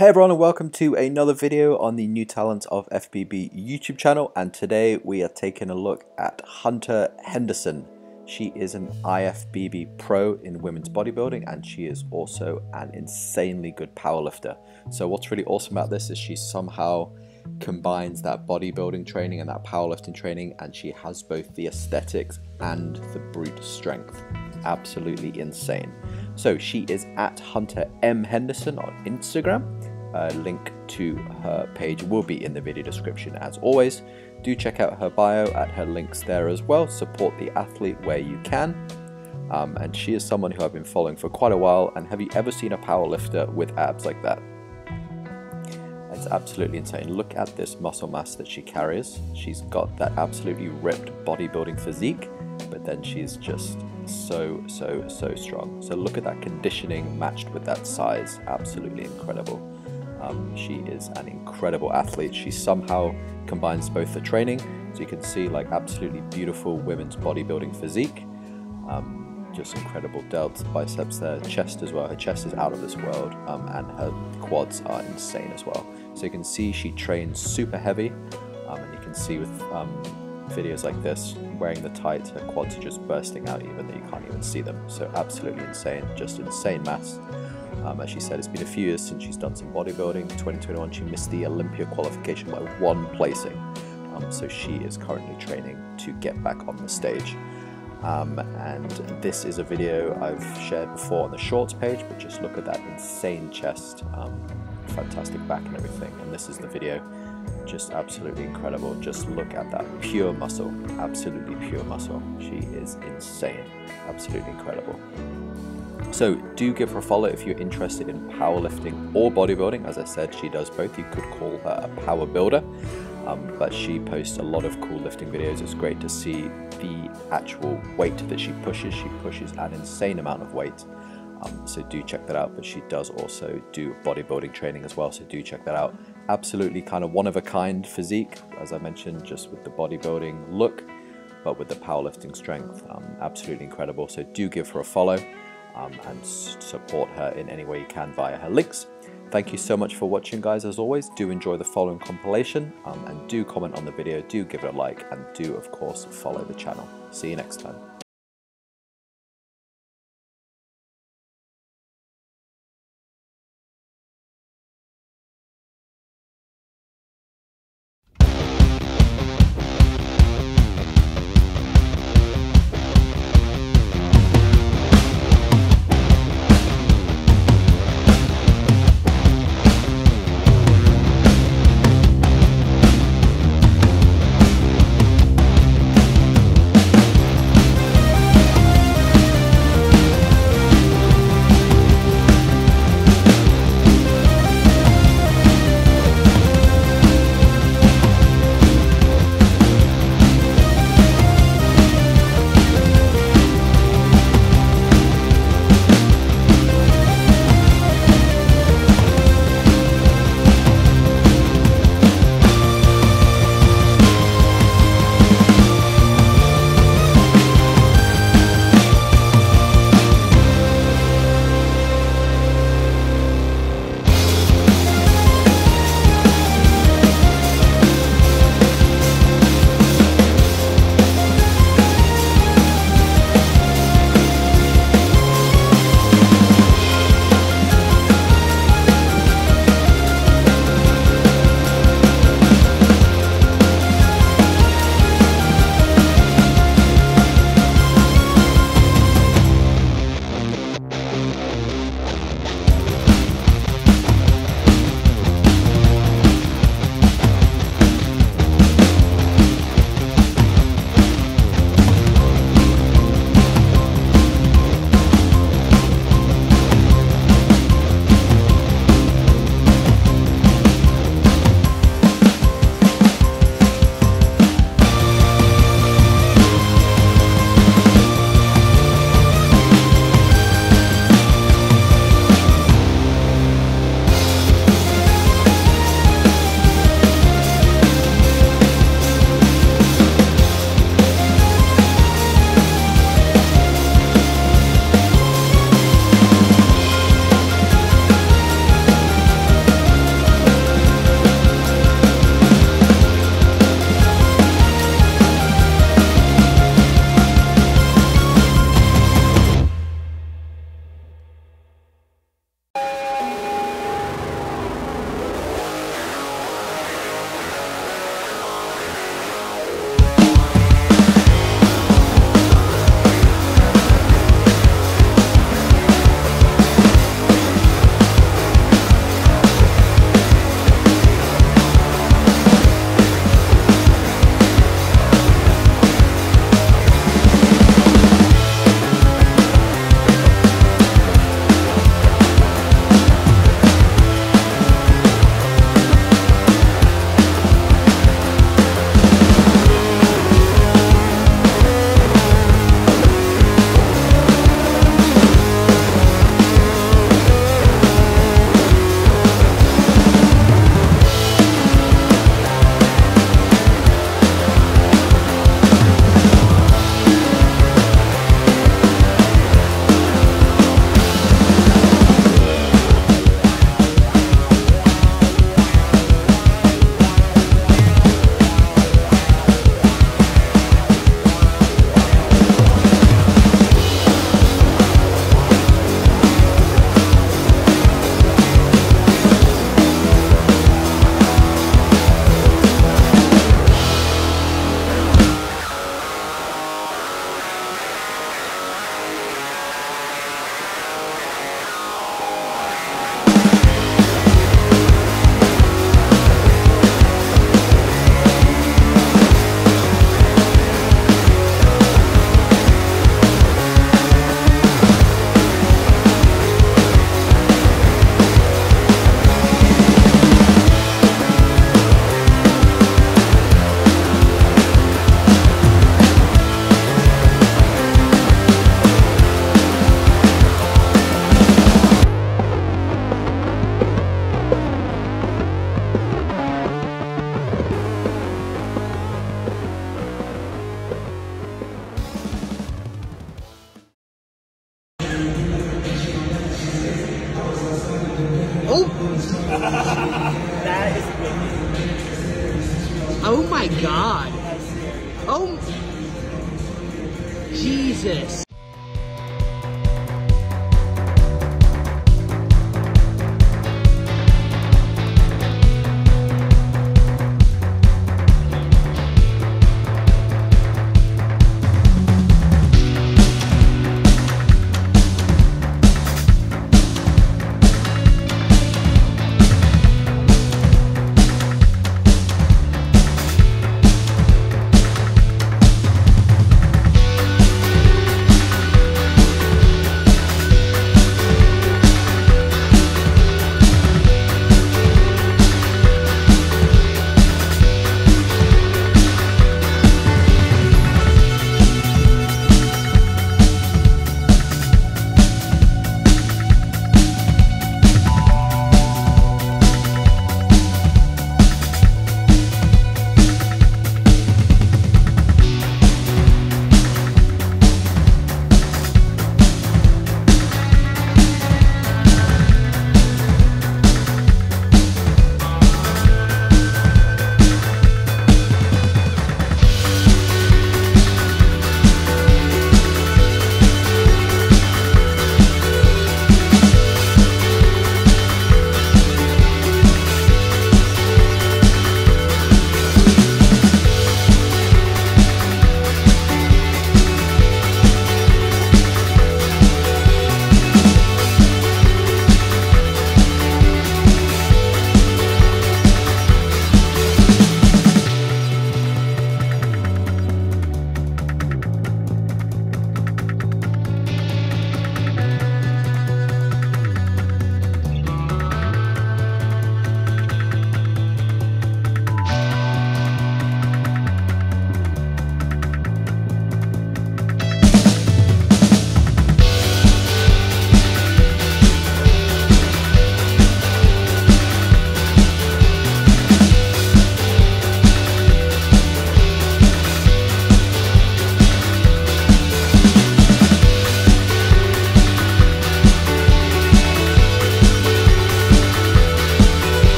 Hey everyone and welcome to another video on the New Talents of FBB YouTube channel and today we are taking a look at Hunter Henderson. She is an IFBB pro in women's bodybuilding and she is also an insanely good powerlifter. So what's really awesome about this is she somehow combines that bodybuilding training and that powerlifting training and she has both the aesthetics and the brute strength. Absolutely insane. So she is at Hunter M Henderson on Instagram uh, link to her page will be in the video description as always. Do check out her bio at her links there as well. Support the athlete where you can. Um, and she is someone who I've been following for quite a while. And have you ever seen a power lifter with abs like that? It's absolutely insane. Look at this muscle mass that she carries. She's got that absolutely ripped bodybuilding physique, but then she's just so, so, so strong. So look at that conditioning matched with that size. Absolutely incredible. Um, she is an incredible athlete. She somehow combines both the training, so you can see like absolutely beautiful women's bodybuilding physique, um, just incredible delts, biceps there, chest as well. Her chest is out of this world, um, and her quads are insane as well. So you can see she trains super heavy, um, and you can see with um, videos like this, wearing the tights, her quads are just bursting out even though you can't even see them. So absolutely insane, just insane mass. Um, as she said, it's been a few years since she's done some bodybuilding. 2021, she missed the Olympia qualification by one placing. Um, so she is currently training to get back on the stage. Um, and this is a video I've shared before on the shorts page, but just look at that insane chest, um, fantastic back and everything. And this is the video, just absolutely incredible. Just look at that pure muscle, absolutely pure muscle. She is insane, absolutely incredible. So do give her a follow if you're interested in powerlifting or bodybuilding. As I said, she does both. You could call her a power builder, um, but she posts a lot of cool lifting videos. It's great to see the actual weight that she pushes. She pushes an insane amount of weight. Um, so do check that out. But she does also do bodybuilding training as well. So do check that out. Absolutely kind of one of a kind physique, as I mentioned, just with the bodybuilding look, but with the powerlifting strength. Um, absolutely incredible. So do give her a follow um, and support her in any way you can via her links. Thank you so much for watching guys as always. Do enjoy the following compilation um, and do comment on the video, do give it a like and do of course follow the channel. See you next time. Jesus.